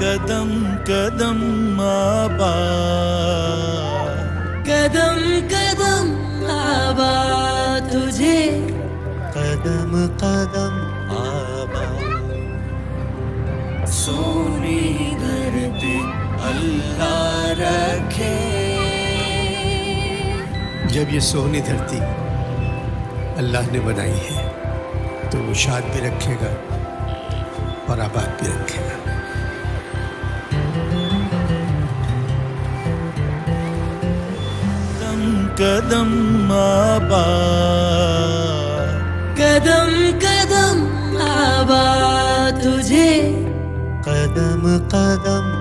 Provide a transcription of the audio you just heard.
कदम कदम आबा। कदम कदम आबा तुझे। कदम कदम आबा। सोनी धरती अल्लाह रखे। जब ये सोहनी धरती अल्लाह ने बनाई है तो वो शाद भी रखेगा और आबाद भी रखेगा। कदम आबा कदम कदम आबा तुझे। कदम कदम